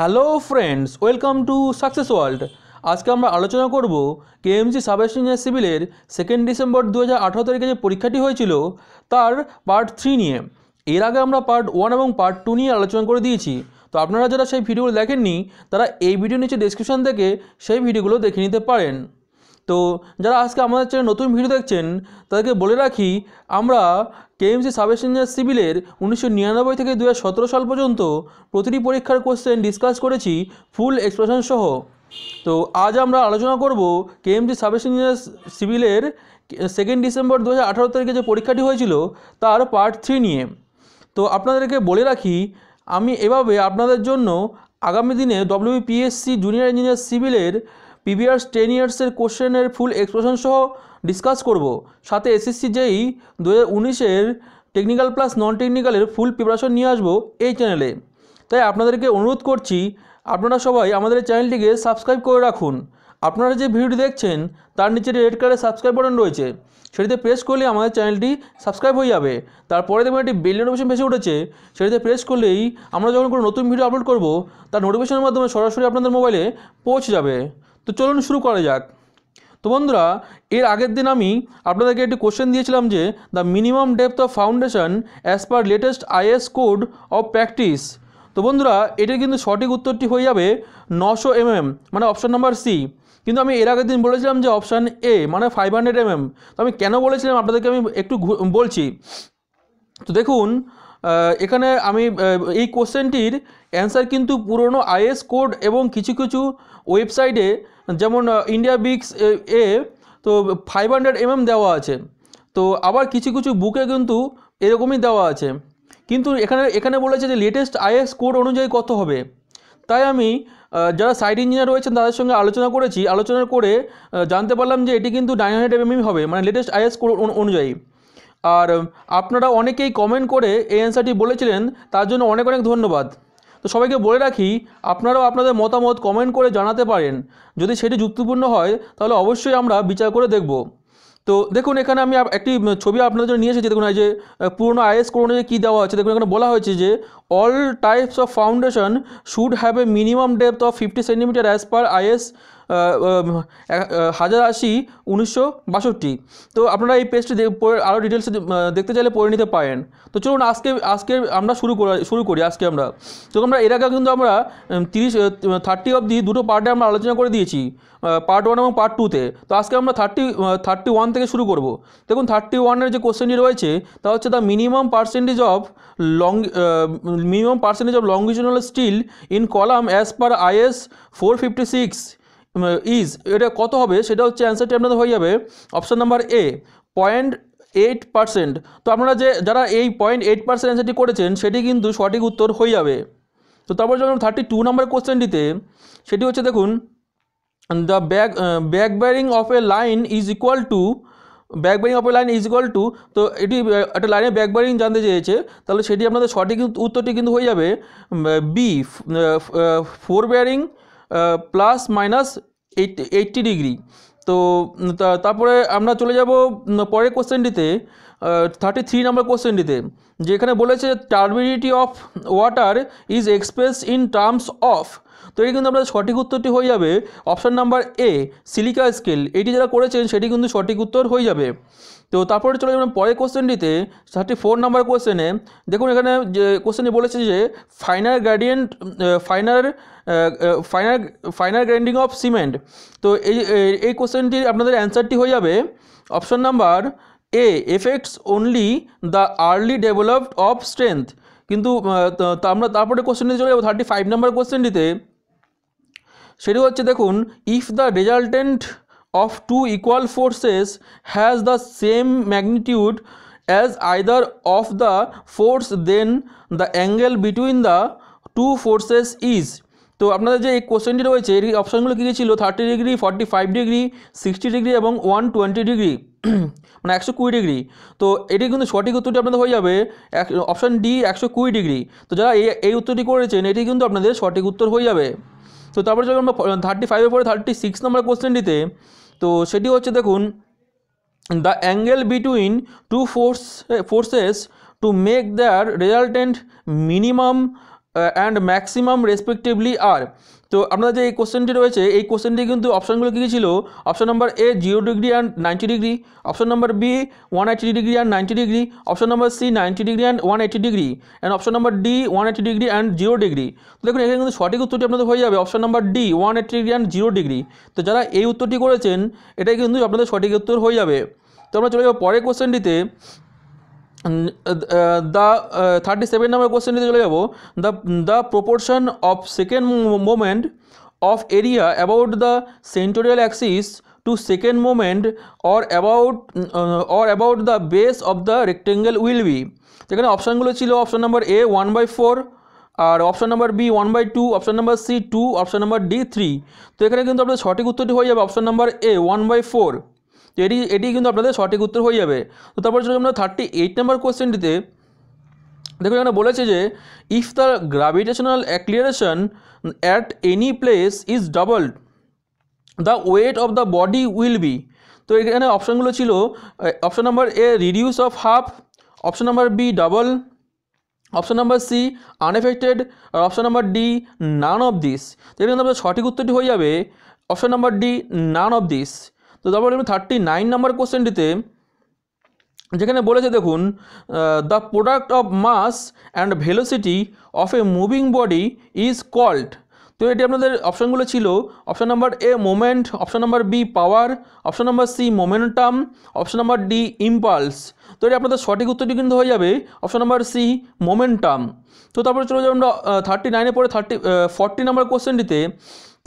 Hello friends, welcome to success world. আজকে আমরা আলোচনা করব কেএমসি সাব ইঞ্জিনিয়ার সিভিলের সেকেন্ড ডিসেম্বর দু হাজার আঠারো তারিখে যে পরীক্ষাটি হয়েছিল, তার পার্ট থ্রি নিয়ে। এর আগে আমরা পার্ট ওয়ান এবং পার্ট টু নিয়ে আলোচনা করে দিয়েছি। তো আপনারা যারা সেই ভিডিওগুলো দেখেননি, তারা এই ভিডিও নিচে ডিসক্রিপশন থেকে সেই ভিডিওগুলো দেখে নিতে পারেন। তো যারা আজকে আমাদের চ্যানেল নতুন ভিডিও দেখছেন, তাদেরকে বলে রাখি, আমরা কেএমসি সাব ইঞ্জিনিয়ার সিভিলের উনিশশো নিরানব্বই থেকে দু হাজার সতেরো সাল পর্যন্ত প্রতিটি পরীক্ষার কোশ্চেন ডিসকাস করেছি ফুল এক্সপ্রেশন সহ। তো আজ আমরা আলোচনা করব কেএমসি সাব ইঞ্জিনিয়ার সিভিলের সেকেন্ড ডিসেম্বর দু হাজার আঠারো তারিখে যে পরীক্ষাটি হয়েছিল, তার পার্ট থ্রি নিয়ে। তো আপনাদেরকে বলে রাখি, আমি এভাবে আপনাদের জন্য আগামী দিনে ডব্লিউপিএসসি জুনিয়র ইঞ্জিনিয়ার সিভিলের প্রিভিয়াস টেন ইয়ার্সের কোশ্চেনের ফুল এক্সপ্রেশন সহ ডিসকাস করব। সাথে এসএসসি যেই দু হাজার উনিশের টেকনিক্যাল প্লাস নন টেকনিক্যালের ফুল প্রিপারেশন নিয়ে আসব এই চ্যানেলে তাই আপনাদেরকে অনুরোধ করছি, আপনারা সবাই আমাদের চ্যানেলটিকে সাবস্ক্রাইব করে রাখুন। আপনারা যে ভিডিওটি দেখছেন, তার নিচে রেড কালারের সাবস্ক্রাইব বাটন রয়েছে, সেটিতে প্রেস করলে আমাদের চ্যানেলটি সাবস্ক্রাইব হয়ে যাবে। তারপরে দেখবেন একটি বেল নোটিফিকেশন ভেসে উঠেছে, সেটিতে প্রেস করলেই আমরা যখন কোনো নতুন ভিডিও আপলোড করব, তার নোটিফিকেশনের মাধ্যমে সরাসরি আপনাদের মোবাইলে পৌঁছে যাবে। তো চলুন শুরু করা যাক। তো বন্ধুরা, এর আগের দিন আমি আপনাদেরকে একটি কোশ্চেন দিয়েছিলাম যে the minimum depth of foundation as per latest IS code of practice তো বন্ধুরা, এটির কিন্তু সঠিক উত্তরটি হয়ে যাবে নশো এমএম মানে অপশান নাম্বার সি কিন্তু আমি এর আগের দিন বলেছিলাম যে অপশান এ মানে ফাইভ হান্ড্রেড এমএম। তো আমি কেন বলেছিলাম, আপনাদেরকে আমি একটু বলছি। তো দেখুন এখানে আমি এই কোশ্চেনটির অ্যান্সার কিন্তু পুরনো আইএস কোড এবং কিছু কিছু ওয়েবসাইটে যেমন ইন্ডিয়া বিক্স এ তো ফাইভ হান্ড্রেড এমএম দেওয়া আছে। তো আবার কিছু কিছু বুকে কিন্তু এরকমই দেওয়া আছে। কিন্তু এখানে এখানে বলেছে যে লেটেস্ট আইএস কোড অনুযায়ী কত হবে। তাই আমি যারা সাইড ইঞ্জিনিয়ার রয়েছেন তাদের সঙ্গে আলোচনা করেছি। আলোচনা করে জানতে পারলাম যে এটি কিন্তু নাইন হান্ড্রেড এমএমই হবে মানে লেটেস্ট আইএস কোড অনুযায়ী। আর আপনারা অনেকেই কমেন্ট করে এই অ্যান্সারটি বলেছিলেন, তার জন্য অনেক অনেক ধন্যবাদ। তো সবাইকে বলে রাখি, আপনারাও আপনাদের মতামত কমেন্ট করে জানাতে পারেন। যদি সেটি যুক্তিপূর্ণ হয়, তাহলে অবশ্যই আমরা বিচার করে দেখব। তো দেখুন, এখানে আমি একটি ছবি আপনাদের জন্য নিয়ে এসেছি। দেখুন, এই যে পুরনো আইএস যে কী দেওয়া আছে? দেখুন, এখানে বলা হয়েছে যে all types of foundation should have a minimum depth of fifty centimetre as per IS হাজার আশি উনিশশো বাষট্টি। তো আপনারা এই পেজটি আরও ডিটেলসে দেখতে চাইলে পড়ে নিতে পারেন। তো চলুন আজকে আজকে আমরা শুরু করা শুরু করি আজকে আমরা। তো আমরা এর আগে কিন্তু আমরা তিরিশ থার্টি অবধি দুটো পার্টে আমরা আলোচনা করে দিয়েছি পার্ট ওয়ান এবং পার্ট টুতে তো। আজকে আমরা থার্টি থার্টি ওয়ান থেকে শুরু করব। দেখুন থার্টি ওয়ানের যে কোশ্চেনটি রয়েছে, তা হচ্ছে the minimum percentage of long minimum percentage of longitudinal steel in column as per IS four fifty six is এটা কত হবে? সেটা হচ্ছে অ্যান্সারটি আপনাদের হয়ে যাবে। Option number A point eight percent তো আপনারা যে, যারা এই পয়েন্ট এইট পার্সেন্ট অ্যান্সারটি করেছেন, সেটি কিন্তু সঠিক উত্তর হয়ে যাবে। তো তারপর যখন থার্টি টু নাম্বার কোশ্চেনটিতে সেটি হচ্ছে দেখুন the back back bearing of a line is equal to back bearing of a line is equal to তো এটি একটা লাইনে ব্যাক ব্যারিং জানতে চেয়েছে, তাহলে সেটি আপনাদের সঠিক উত্তরটি কিন্তু হয়ে যাবে B fore bearing plus minus eight eighty degree. তা- তারপরে আমরা চলে যাব পরের কোশ্চেনটিতে থার্টি থ্রি নাম্বার কোশ্চেনটিতে যেখানে বলেছে turbidity of water is express in terms of তো এটি কিন্তু আপনাদের সঠিক উত্তরটি হয়ে যাবে option number A silica scale এটি যারা করেছেন, সেটি কিন্তু সঠিক উত্তর হয়ে যাবে। তো তারপরে চলে যাবেন পরের কোশ্চেনটিতে থার্টি ফোর নাম্বার কোশ্চেনে দেখুন এখানে যে কোশ্চেনে বলেছে যে final gradient final final final grinding of cement তো এই, এই- কোশ্চেনটির আপনাদের অ্যান্সারটি হয়ে যাবে। Option number A effects only the early developed of strength কিন্তু আমরা তারপরে কোশ্চেনটি চলে যাব থার্টি ফাইভ নাম্বার কোশ্চেনটিতে সেটি হচ্ছে দেখুন if the resultant of two equal forces has the same magnitude as either of the force then the angle between the two forces is তো আপনাদের যে এই কোশ্চেনটি রয়েছে, এর অপশানগুলো কী ছিল? Thirty degree forty five degree sixty degree এবং ওয়ান টোয়েন্টি ডিগ্রি মানে একশো কুড়ি ডিগ্রি তো এটি কিন্তু সঠিক উত্তরটি আপনাদের হয়ে যাবে অপশান ডি একশো কুড়ি ডিগ্রি তো যারা এই এই উত্তরটি করেছেন, এটি কিন্তু আপনাদের সঠিক উত্তর হয়ে যাবে। তো তারপরে যখন আমরা থার্টি ফাইভের পরে থার্টি সিক্স নম্বর কোশ্চেনটিতে তো সেটি হচ্ছে দেখুন the angle between two force forces to make their resultant minimum and maximum respectively আর তো আপনাদের যে এই কোশ্চেনটি রয়েছে, এই কোশ্চেনটি কিন্তু অপশানগুলো কী ছিল? Option number A zero degree and ninety degree option number B one eighty degree and ninety degree option number C ninety degree and one eighty degree and option number D one eighty degree and zero degree তো দেখুন, এখানে কিন্তু সঠিক উত্তরটি আপনাদের হয়ে যাবে। Option number D one eighty degree and zero degree তো যারা এই উত্তরটি করেছেন, এটাই কিন্তু আপনাদের সঠিক উত্তর হয়ে যাবে। তো আমরা চলে যাব পরের কোশ্চেনটিতে দ্য থার্টি সেভেন নাম্বার কোশ্চেনটিতে চলে যাব। The the proportion of second moment of area about the centroidal axis to second moment or about or about the base of the rectangle will be যেখানে অপশানগুলো ছিল option number A one by four R option number B one by two option number C two option number D three তো এখানে কিন্তু আপনাদের সঠিক উত্তরটি হয়ে যাবে option number A one by four তো এটি এটি কিন্তু আপনাদের সঠিক উত্তর হয়ে যাবে। তো তারপর চলে আমরা থার্টি এইট নাম্বার কোয়েশ্চেনটিতে দেখুন, এখানে বলেছে যে if the gravitational acceleration at any place is doubled the weight of the body will be তো এখানে অপশানগুলো ছিল option number A reduce of half option number B double option number C unaffected R option number D none of this তো এখানে আপনার সঠিক উত্তরটি হয়ে যাবে option number D none of this তো তারপরে থার্টি নাইন নাম্বার কোশ্চেনটিতে যেখানে বলেছে, দেখুন the product of mass and velocity of a moving body is called তো এটি আপনাদের অপশানগুলো ছিল option number A moment option number B power option number C momentum option number D impulse তো এটি আপনাদের সঠিক উত্তরটি কিন্তু হয়ে যাবে অপশান নাম্বার সি মোমেন্টাম তো তারপরে চলে যাব আমরা থার্টি নাইনে পরে থার্টি ফর্টি নাম্বার কোশ্চেনটিতে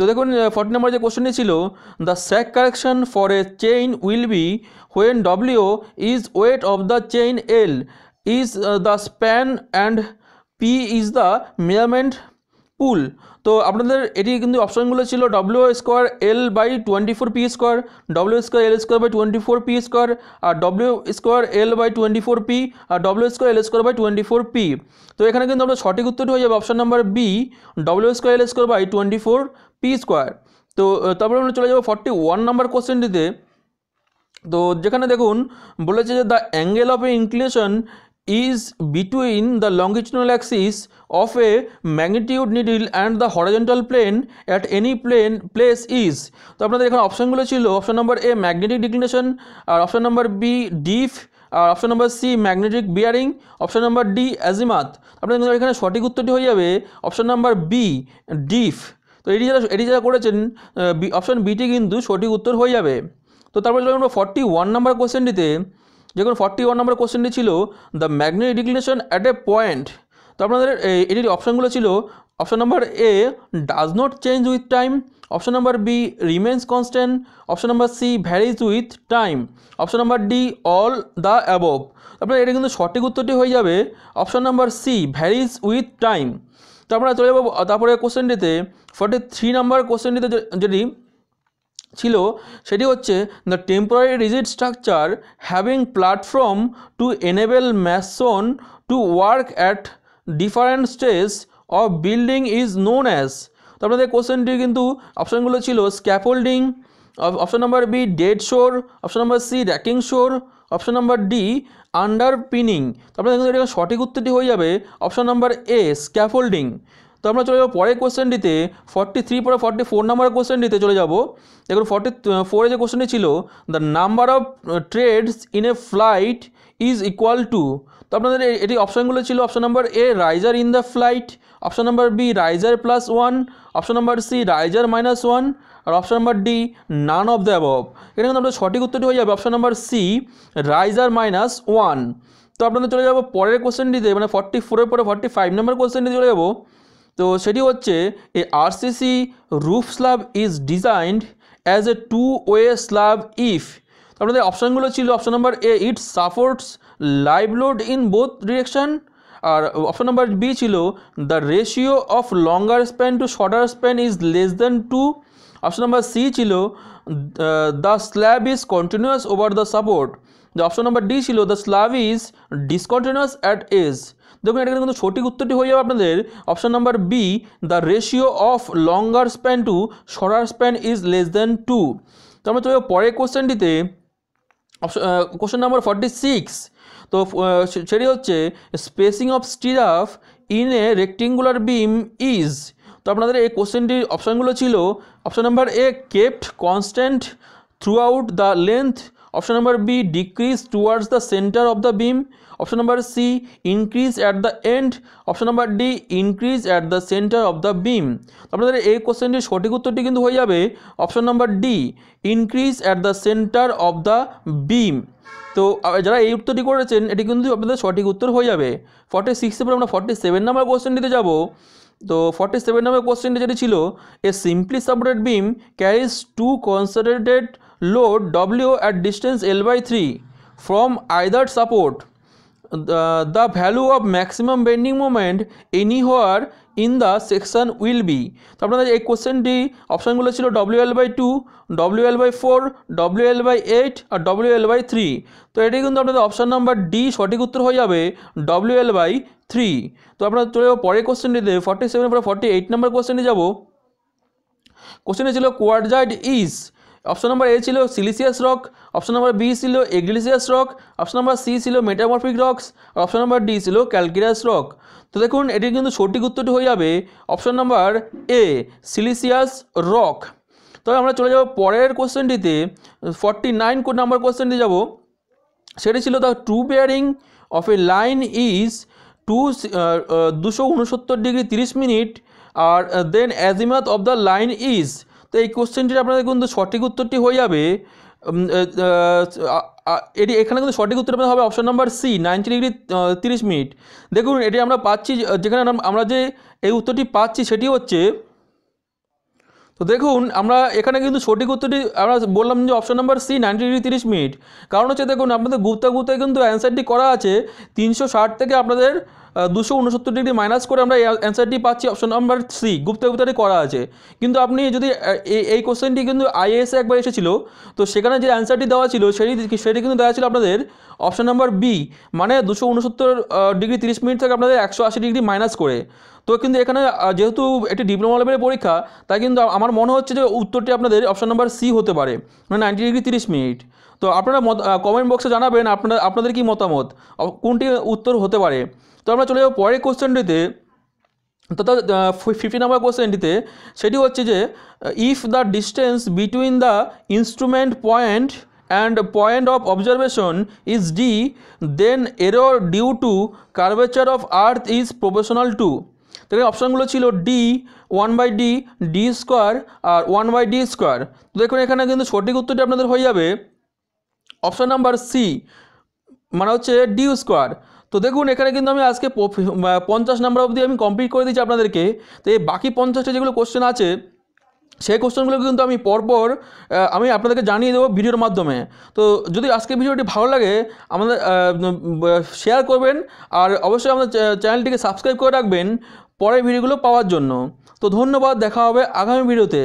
তো দেখুন ফর্টি নাম্বার যে কোশ্চেনটি ছিল the sag correction for a chain will be when W is weight of the chain L is the span and P is the measurement pull তো আপনাদের এটি কিন্তু অপশনগুলো ছিল W square L by twenty four P square W square L square by twenty four P square R W square L by twenty four P R W square L square by twenty four P তো এখানে কিন্তু আপনার সঠিক উত্তরটি হয়ে যাবে option number B W square L square by twenty four P square তো তারপরে আমরা চলে যাব ফর্টি ওয়ান নাম্বার কোশ্চেনটিতে তো, যেখানে দেখুন, বলেছে যে the angle of a inclination is between the longitudinal axis of a magnitude needle and the horizontal plane at any plane place is তো, আপনাদের এখানে অপশানগুলো ছিল option number A magnetic declination R option number B dip R option number C magnetic bearing option number D azimuth আপনাদের এখানে সঠিক উত্তরটি হয়ে যাবে অপশান নাম্বার বি ডিফ তো এটি যারা এটি যারা করেছেন অপশান বিটি কিন্তু সঠিক উত্তর হয়ে যাবে। তো তারপরে চলে আমরা ফর্টি ওয়ান নাম্বার কোশ্চেনটিতে যখন ফর্টি ওয়ান নাম্বার কোশ্চেনটি ছিল the magnetic declination at a point তো আপনাদের এটির অপশানগুলো ছিল option number A does not change with time option number B remains constant option number C varies with time option number D all the above আপনার এটা কিন্তু সঠিক উত্তরটি হয়ে যাবে। Option number C varies with time তো আমরা চলে যাব, তারপরে কোশ্চেনটিতে ফর্টি থ্রি নাম্বার কোশ্চেনটিতে যেটি ছিল, সেটি হচ্ছে the temporary rigid structure having platform to enable mason to work at different stage of building is known as তো আপনাদের কোশ্চেনটি কিন্তু অপশানগুলো ছিল scaffolding option number B dead shore option number C raking shore option number D underpinning তো আপনাদের কিন্তু এটা সঠিক উত্তরটি হয়ে যাবে অপশান নাম্বার এ স্ক্যাফোল্ডিং তো আমরা চলে যাব পরের কোশ্চেনটিতে ফর্টি থ্রি পরে ফর্টি ফোর নাম্বার কোশ্চেনটিতে চলে যাব। দেখুন ফর্টি ফোরে যে কোশ্চেনটি ছিল the number of treads in a flight is equal to তো আপনাদের এটি অপশানগুলো ছিল option number A riser in the flight option number B riser plus one option number C riser minus one R option number D none of the above এটা কিন্তু আপনাদের সঠিক উত্তরটি হয়ে যাবে। Option number C riser minus one তো আপনাদের চলে যাব পরের কোশ্চেনটিতে মানে ফর্টি ফোরের পরে ফর্টি ফাইভ নাম্বার কোশ্চেনটি চলে যাব। তো সেটি হচ্ছে a RCC roof slab is designed as a two way slab if তো আপনাদের অপশানগুলো ছিল option number A it supports live load in both direction R option number B ছিল the ratio of longer span to shorter span is less than two option number C ছিল the slab is continuous over the support the option number D ছিল the slab is discontinuous at edge দেখুন এটা কিন্তু সঠিক উত্তরটি হয়ে যাবে আপনাদের। Option number B the ratio of longer span to shorter span is less than two তো আমরা চলে পরের কোশ্চেনটিতে কোশ্চেন নাম্বার ফর্টি সিক্স তো সেটি হচ্ছে spacing of stirrup in a rectangular beam is তো আপনাদের এই কোশ্চেনটির অপশানগুলো ছিল। Option number A kept constant throughout the length option number B decrease towards the centre of the beam option number C increase at the end option number D increase at the centre of the beam আপনাদের এই কোশ্চেনটির সঠিক উত্তরটি কিন্তু হয়ে যাবে option number D increase at the centre of the beam তো যারা এই উত্তরটি করেছেন, এটি কিন্তু আপনাদের সঠিক উত্তর হয়ে যাবে। ফর্টি সিক্সের পর আমরা ফর্টি সেভেন নাম্বার কোশ্চেনটিতে যাব। তো ফর্টি সেভেন নম্বর কোশ্চেনটা যেটি ছিল, a simply supported beam carries two concentrated load W at distance L by three from either support the value of maximum bending moment any moment anywhere the the will be তো আপনাদের এই কোশ্চেনটি অপশানগুলো ছিল W L by two W L by four W L by eight R W L by three তো এটি কিন্তু আপনাদের অপশান নাম্বার ডি সঠিক উত্তর হয়ে যাবে ডব্লিউ এল বাই থ্রি তো আপনারা চলে যাব পরের কোশ্চেনটিতে ফর্টি সেভেন পরে ফর্টি এইট নাম্বার কোশ্চেনটি যাব। কোশ্চেনে ছিল quartzite is option number A ছিল siliceous rock option number B ছিল argillaceous rock option number C ছিল metamorphic rocks option number D ছিল ক্যালকিরাস রক তো দেখুন, এটি কিন্তু সঠিক উত্তরটি হয়ে যাবে option number A siliceous rock তবে আমরা চলে যাব পরের কোশ্চেনটিতে ফর্টি নাইন কোড নাম্বার কোশ্চেনটি যাব। সেটি ছিল the true bearing of a line is two দুশো উনসত্তর ডিগ্রি তিরিশ minute, R then azimuth of the line is তো এই কোশ্চেনটির আপনাদের কিন্তু সঠিক উত্তরটি হয়ে যাবে এটি এখানে কিন্তু সঠিক উত্তর হবে option number C ninety degree তিরিশ মিনিট। দেখুন, এটি আমরা পাচ্ছি যেখানে আমরা যে এই উত্তরটি পাচ্ছি সেটি হচ্ছে, তো দেখুন, আমরা এখানে কিন্তু সঠিক উত্তরটি, আমরা বললাম যে option number C ninety degree তিরিশ মিনিট। কারণ হচ্ছে, দেখুন, আপনাদের গুপ্তা গুপ্তায় কিন্তু অ্যান্সারটি করা আছে তিনশো ষাট থেকে আপনাদের দুশো উনসত্তর ডিগ্রি মাইনাস করে আমরা এই অ্যান্সারটি পাচ্ছি। অপশন নাম্বার সি গুপ্তা গুপ্তাটি করা আছে। কিন্তু আপনি যদি এই এই কোশ্চেনটি কিন্তু আইএসে একবার এসেছিল, তো সেখানে যে অ্যান্সারটি দেওয়া ছিল, সেটি সেটি কিন্তু দেওয়া ছিল আপনাদের অপশন নাম্বার বি মানে দুশো উনসত্তর ডিগ্রি তিরিশ মিনিট থেকে আপনাদের একশো আশি ডিগ্রি মাইনাস করে। তো কিন্তু এখানে যেহেতু একটি ডিপ্লোমা লেভেলের পরীক্ষা, তাই কিন্তু আমার মনে হচ্ছে যে উত্তরটি আপনাদের অপশন নাম্বার সি হতে পারে মানে নাইনটি ডিগ্রি তিরিশ মিনিট তো আপনারা মত কমেন্ট বক্সে জানাবেন আপনারা আপনাদের কি মতামত? কোনটি উত্তর হতে পারে? তো আমরা চলে যাব পরের কোশ্চেনটিতে তথা ফিফটি নাম্বার কোশ্চেনটিতে সেটি হচ্ছে যে if the distance between the instrument point and point of observation is D then error due to curvature of earth is proportional to তাহলে অপশানগুলো ছিল D one by D D square R one by D square তো দেখুন, এখানে কিন্তু সঠিক উত্তরটি আপনাদের হয়ে যাবে। অপশান নাম্বার সি মানে হচ্ছে ডি স্কোয়ার তো দেখুন, এখানে কিন্তু আমি আজকে পঞ্চাশ নাম্বার অবধি আমি কমপ্লিট করে দিচ্ছি আপনাদেরকে। তো এই বাকি পঞ্চাশটা যেগুলো কোশ্চেন আছে, সেই কোশ্চেনগুলো কিন্তু আমি পরপর আমি আপনাদেরকে জানিয়ে দেবো ভিডিওর মাধ্যমে। তো যদি আজকে ভিডিওটি ভালো লাগে, আমাদের শেয়ার করবেন আর অবশ্যই আমাদের চ্যানেলটিকে সাবস্ক্রাইব করে রাখবেন পরের ভিডিওগুলো পাওয়ার জন্য। তো ধন্যবাদ, দেখা হবে আগামী ভিডিওতে।